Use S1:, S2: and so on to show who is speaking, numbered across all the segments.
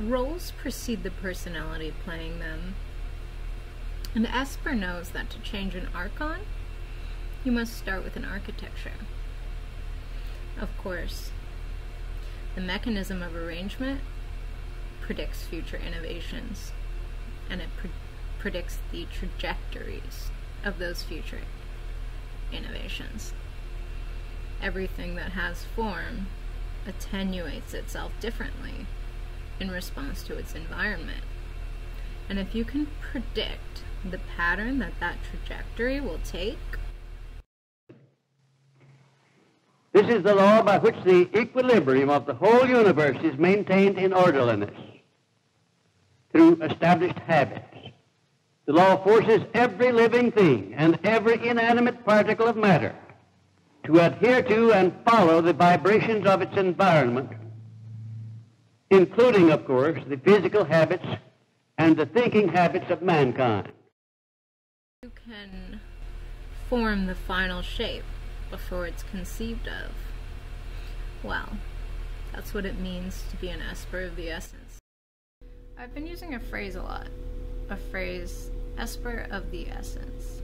S1: roles precede the personality playing them. And Esper knows that to change an archon, you must start with an architecture. Of course, the mechanism of arrangement predicts future innovations, and it pre- predicts the trajectories of those future innovations. Everything that has form attenuates itself differently in response to its environment. And if you can predict the pattern that that trajectory will take,
S2: This is the law by which the equilibrium of the whole universe is maintained in orderliness through established habits. The law forces every living thing and every inanimate particle of matter to adhere to and follow the vibrations of its environment, including, of course, the physical habits and the thinking habits of mankind.
S1: you can form the final shape before it's conceived of. Well, that's what it means to be an Esper of the Essence. I've been using a phrase a lot, a phrase, Esper of the Essence,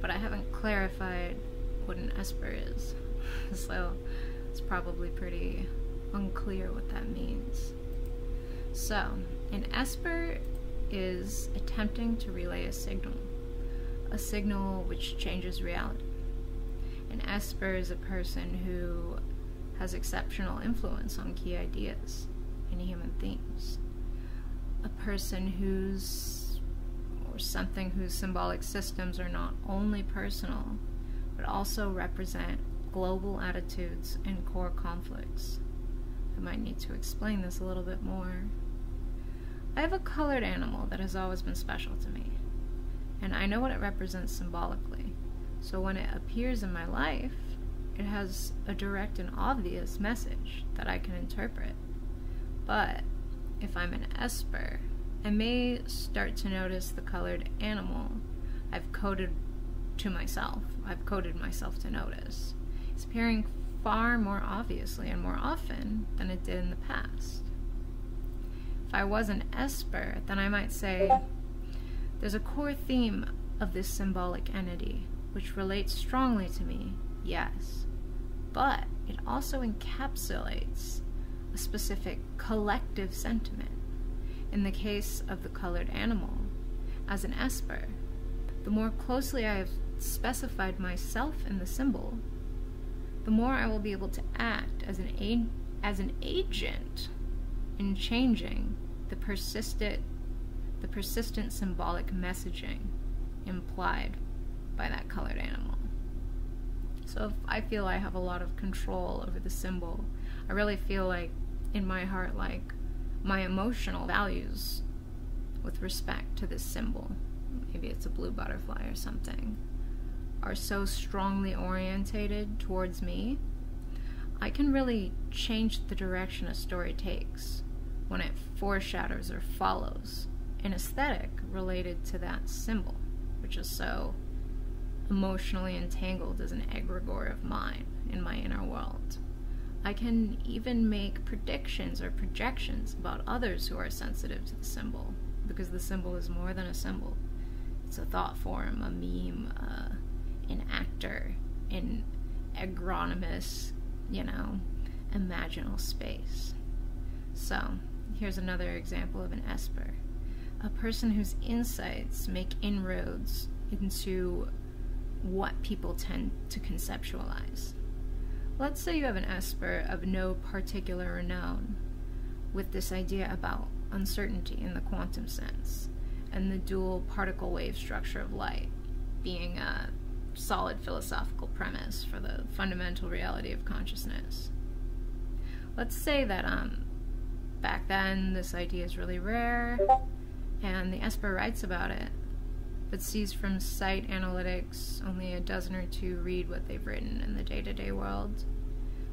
S1: but I haven't clarified what an Esper is, so it's probably pretty unclear what that means. So, an Esper is attempting to relay a signal, a signal which changes reality. An Esper is a person who has exceptional influence on key ideas and human themes. A person whose, or something whose symbolic systems are not only personal, but also represent global attitudes and core conflicts. I might need to explain this a little bit more. I have a colored animal that has always been special to me, and I know what it represents symbolically. So when it appears in my life, it has a direct and obvious message that I can interpret. But if I'm an Esper, I may start to notice the colored animal I've coded to myself. I've coded myself to notice. It's appearing far more obviously and more often than it did in the past. If I was an Esper, then I might say there's a core theme of this symbolic entity which relates strongly to me, yes, but it also encapsulates a specific collective sentiment. In the case of the colored animal, as an esper, the more closely I have specified myself in the symbol, the more I will be able to act as an aid, as an agent in changing the persistent the persistent symbolic messaging implied by that colored animal. So if I feel I have a lot of control over the symbol, I really feel like in my heart like my emotional values with respect to this symbol, maybe it's a blue butterfly or something, are so strongly orientated towards me, I can really change the direction a story takes when it foreshadows or follows an aesthetic related to that symbol, which is so emotionally entangled as an egregore of mine in my inner world. I can even make predictions or projections about others who are sensitive to the symbol, because the symbol is more than a symbol. It's a thought form, a meme, uh, an actor, in agronomous, you know, imaginal space. So, here's another example of an esper a person whose insights make inroads into what people tend to conceptualize. Let's say you have an esper of no particular renown with this idea about uncertainty in the quantum sense and the dual particle wave structure of light being a solid philosophical premise for the fundamental reality of consciousness. Let's say that um, back then this idea is really rare and the Esper writes about it, but sees from site analytics only a dozen or two read what they've written in the day to day world.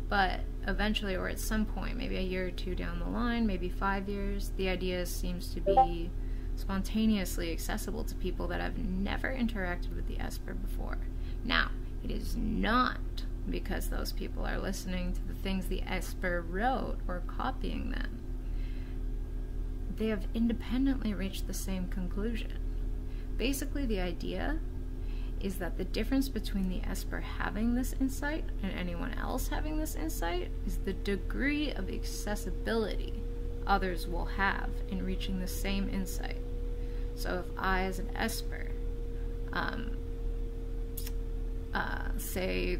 S1: But eventually, or at some point, maybe a year or two down the line, maybe five years, the idea seems to be spontaneously accessible to people that have never interacted with the Esper before. Now, it is not because those people are listening to the things the Esper wrote or copying them. they have independently reached the same conclusion. Basically, the idea is that the difference between the Esper having this insight and anyone else having this insight is the degree of accessibility others will have in reaching the same insight. So, if I, as an Esper, um, uh, say,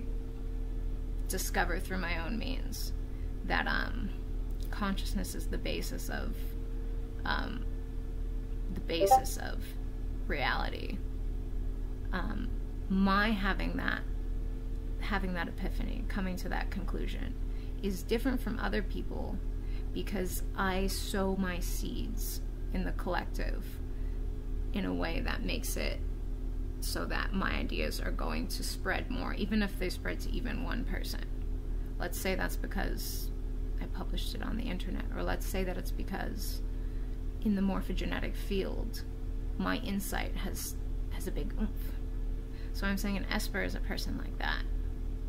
S1: discover through my own means that um, consciousness is the basis of um, the basis of reality. Um, my having that having that epiphany, coming to that conclusion, is different from other people because I sow my seeds in the collective in a way that makes it so that my ideas are going to spread more, even if they spread to even one person. Let's say that's because I published it on the internet, or let's say that it's because in the morphogenetic field, my insight has has a big oomph. So I'm saying an Esper is a person like that,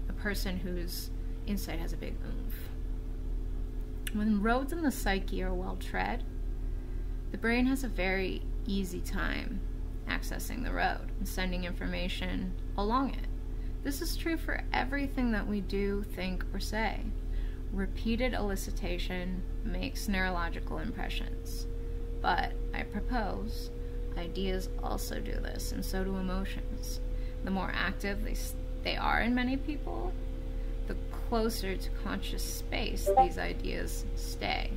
S1: a person whose insight has a big oomph. When roads in the psyche are well tread, the brain has a very easy time accessing the road and sending information along it. This is true for everything that we do, think, or say. Repeated elicitation makes neurological impressions. But I propose ideas also do this, and so do emotions. The more active they, they are in many people, the closer to conscious space these ideas stay.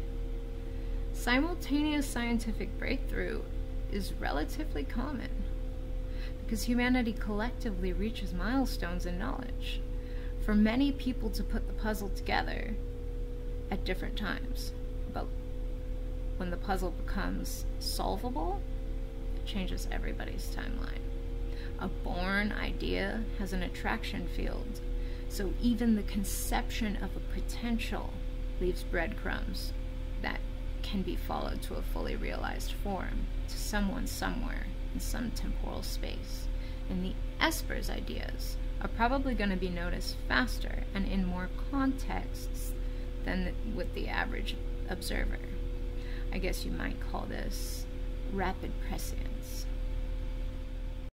S1: Simultaneous scientific breakthrough is relatively common because humanity collectively reaches milestones in knowledge. For many people to put the puzzle together at different times, but when the puzzle becomes solvable, it changes everybody's timeline. A born idea has an attraction field, so even the conception of a potential leaves breadcrumbs that can be followed to a fully realized form, to someone somewhere in some temporal space. And the Esper's ideas are probably going to be noticed faster and in more contexts than with the average observer. I guess you might call this rapid prescience.